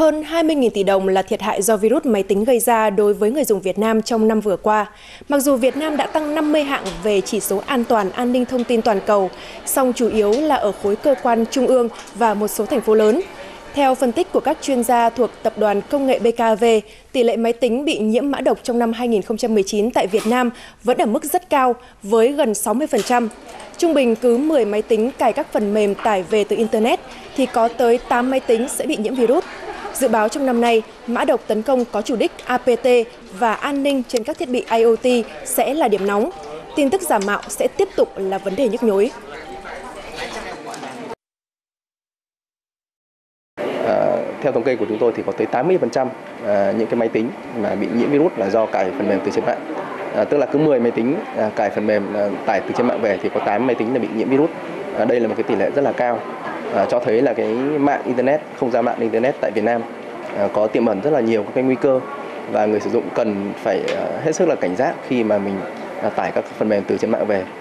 Hơn 20.000 tỷ đồng là thiệt hại do virus máy tính gây ra đối với người dùng Việt Nam trong năm vừa qua. Mặc dù Việt Nam đã tăng 50 hạng về chỉ số an toàn an ninh thông tin toàn cầu, song chủ yếu là ở khối cơ quan trung ương và một số thành phố lớn. Theo phân tích của các chuyên gia thuộc Tập đoàn Công nghệ BKV, tỷ lệ máy tính bị nhiễm mã độc trong năm 2019 tại Việt Nam vẫn ở mức rất cao, với gần 60%. Trung bình cứ 10 máy tính cài các phần mềm tải về từ Internet thì có tới 8 máy tính sẽ bị nhiễm virus. Dự báo trong năm nay, mã độc tấn công có chủ đích APT và an ninh trên các thiết bị IoT sẽ là điểm nóng. Tin tức giả mạo sẽ tiếp tục là vấn đề nhức nhối. À, theo thống kê của chúng tôi thì có tới 80% à, những cái máy tính mà bị nhiễm virus là do cài phần mềm từ trên mạng. À, tức là cứ 10 máy tính à, cài phần mềm à, tải từ trên mạng về thì có 8 máy tính là bị nhiễm virus. À, đây là một cái tỷ lệ rất là cao À, cho thấy là cái mạng internet, không gian mạng internet tại Việt Nam à, có tiềm ẩn rất là nhiều các cái nguy cơ và người sử dụng cần phải à, hết sức là cảnh giác khi mà mình tải các phần mềm từ trên mạng về.